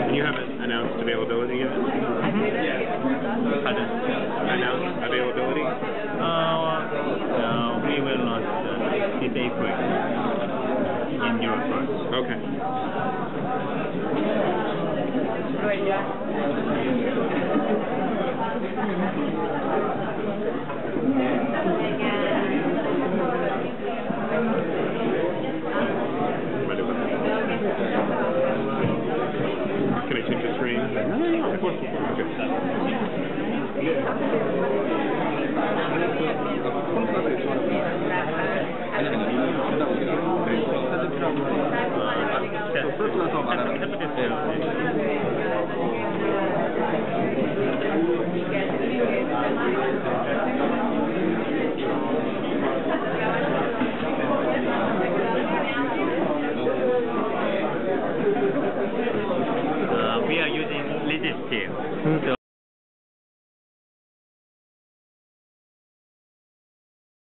And you haven't announced availability yet? Pardon? Announced availability? Uh, uh, we will not uh, this April in Europe first. Okay. пользу получать. Gracias. important